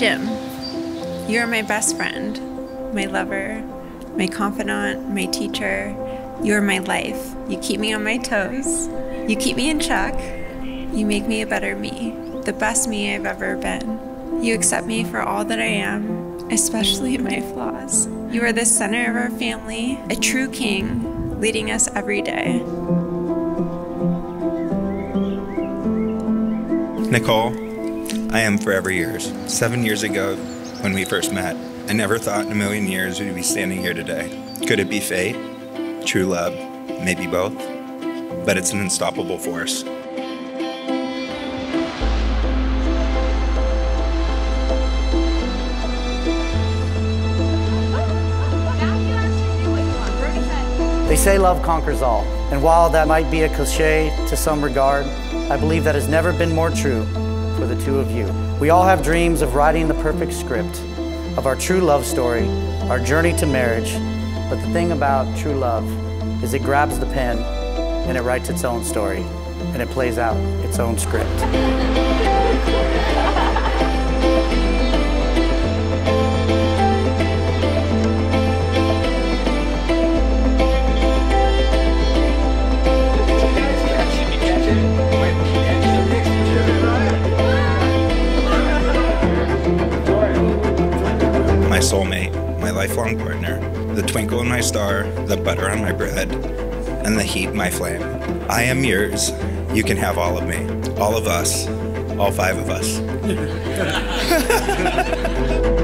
Jim, you are my best friend, my lover, my confidant, my teacher. You are my life. You keep me on my toes. You keep me in check. You make me a better me, the best me I've ever been. You accept me for all that I am, especially my flaws. You are the center of our family, a true king, leading us every day. Nicole, I am forever yours. Seven years ago, when we first met, I never thought in a million years we'd be standing here today. Could it be fate? True love? Maybe both? But it's an unstoppable force. They say love conquers all. And while that might be a cliche to some regard, I believe that has never been more true for the two of you. We all have dreams of writing the perfect script of our true love story, our journey to marriage. But the thing about true love is it grabs the pen and it writes its own story and it plays out its own script. Lifelong partner, the twinkle in my star, the butter on my bread, and the heat my flame. I am yours. You can have all of me, all of us, all five of us.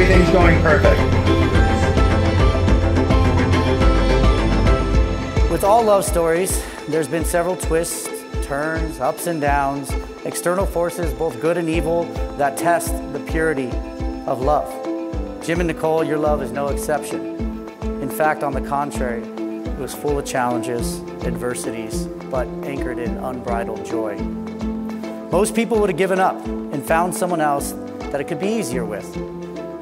Everything's going perfect. With all love stories, there's been several twists, turns, ups and downs, external forces, both good and evil, that test the purity of love. Jim and Nicole, your love is no exception. In fact, on the contrary, it was full of challenges, adversities, but anchored in unbridled joy. Most people would have given up and found someone else that it could be easier with.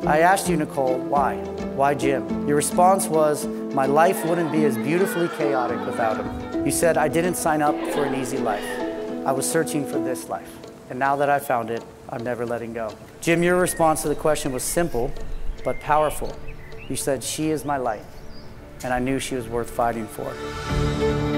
I asked you, Nicole, why? Why Jim? Your response was, my life wouldn't be as beautifully chaotic without him. You said, I didn't sign up for an easy life. I was searching for this life. And now that I found it, I'm never letting go. Jim, your response to the question was simple, but powerful. You said, she is my light. And I knew she was worth fighting for.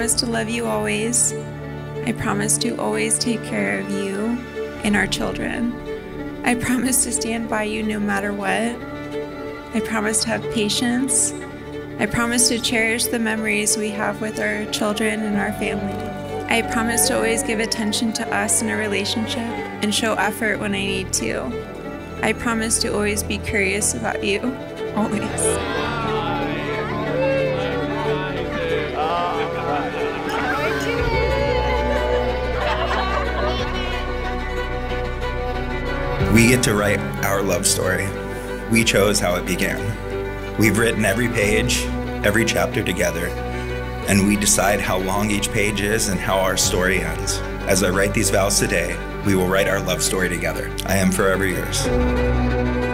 Promise to love you always. I promise to always take care of you and our children. I promise to stand by you no matter what. I promise to have patience. I promise to cherish the memories we have with our children and our family. I promise to always give attention to us in a relationship and show effort when I need to. I promise to always be curious about you, always. We get to write our love story. We chose how it began. We've written every page, every chapter together, and we decide how long each page is and how our story ends. As I write these vows today, we will write our love story together. I am forever yours.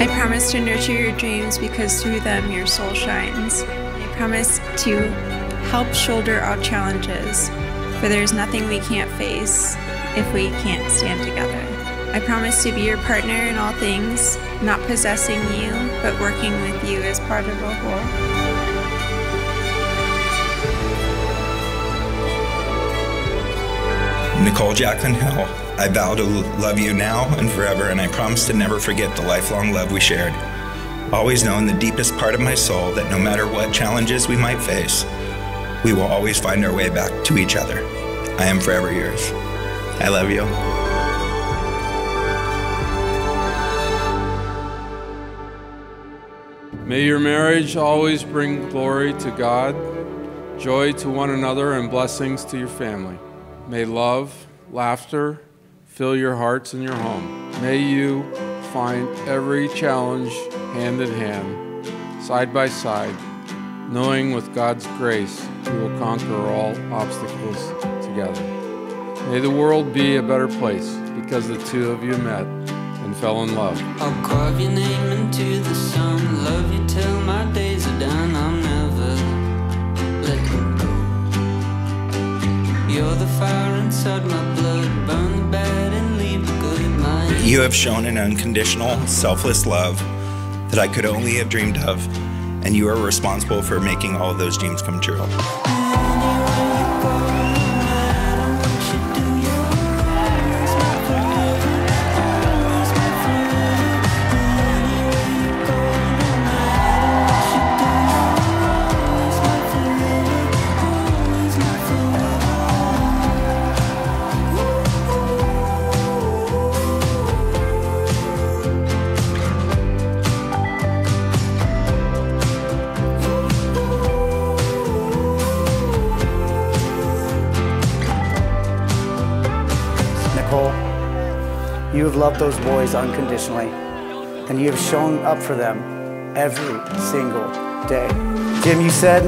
I promise to nurture your dreams because through them your soul shines. I promise to help shoulder all challenges, for there's nothing we can't face. if we can't stand together. I promise to be your partner in all things, not possessing you, but working with you as part of a whole. Nicole Jacqueline Hill, I vow to love you now and forever, and I promise to never forget the lifelong love we shared. Always know in the deepest part of my soul that no matter what challenges we might face, we will always find our way back to each other. I am forever yours. I love you. May your marriage always bring glory to God, joy to one another, and blessings to your family. May love, laughter fill your hearts and your home. May you find every challenge hand in hand, side by side, knowing with God's grace we will conquer all obstacles together. May the world be a better place because the two of you met and fell in love. I'll carve your name into the sun, love you till my days My You have shown an unconditional, selfless love that I could only have dreamed of, and you are responsible for making all of those dreams come true. You have loved those boys unconditionally, and you have shown up for them every single day. Jim, you said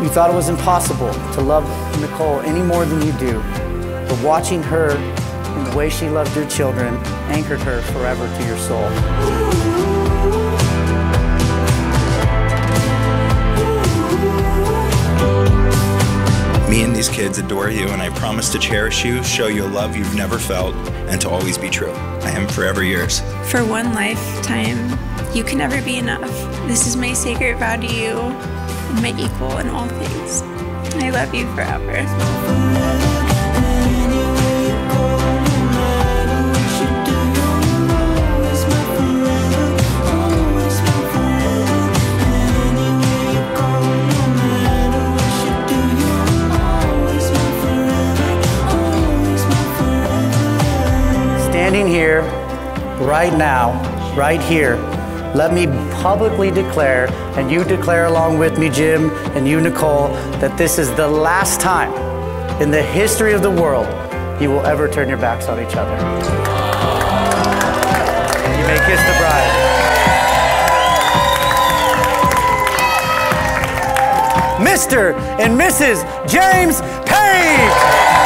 you thought it was impossible to love Nicole any more than you do, but watching her and the way she loved your children anchored her forever to your soul. Me and these kids adore you, and I promise to cherish you, show you a love you've never felt, and to always be true. I am forever yours. For one lifetime, you can never be enough. This is my sacred vow to you my equal in all things. I love you forever. Right now, right here, let me publicly declare, and you declare along with me, Jim, and you, Nicole, that this is the last time in the history of the world you will ever turn your backs on each other. You may kiss the bride. Mr. and Mrs. James Page.